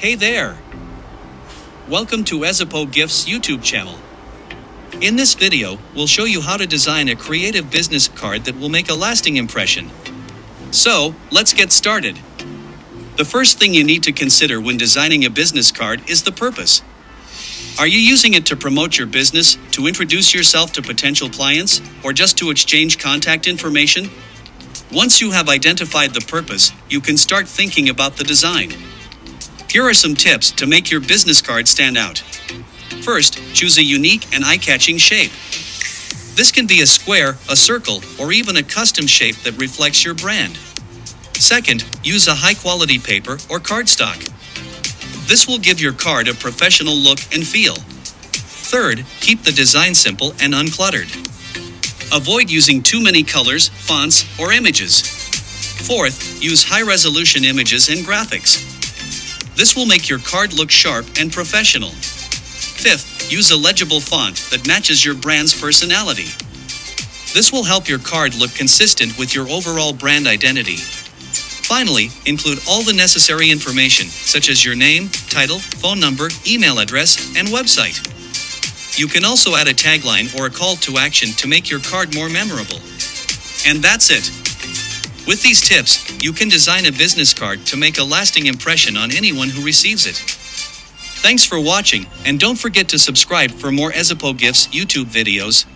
Hey there! Welcome to Izipho Gifts YouTube channel. In this video, we'll show you how to design a creative business card that will make a lasting impression. So, let's get started. The first thing you need to consider when designing a business card is the purpose. Are you using it to promote your business, to introduce yourself to potential clients, or just to exchange contact information? Once you have identified the purpose, you can start thinking about the design. Here are some tips to make your business card stand out. First, choose a unique and eye catching shape. This can be a square, a circle, or even a custom shape that reflects your brand. Second, use a high quality paper or cardstock. This will give your card a professional look and feel. Third, keep the design simple and uncluttered. Avoid using too many colors, fonts, or images. Fourth, use high resolution images and graphics. This will make your card look sharp and professional. Fifth, use a legible font that matches your brand's personality. This will help your card look consistent with your overall brand identity. Finally, include all the necessary information, such as your name, title, phone number, email address, and website. You can also add a tagline or a call to action to make your card more memorable. And that's it. With these tips, you can design a business card to make a lasting impression on anyone who receives it. Thanks for watching, and don't forget to subscribe for more Izipho Gifts YouTube videos.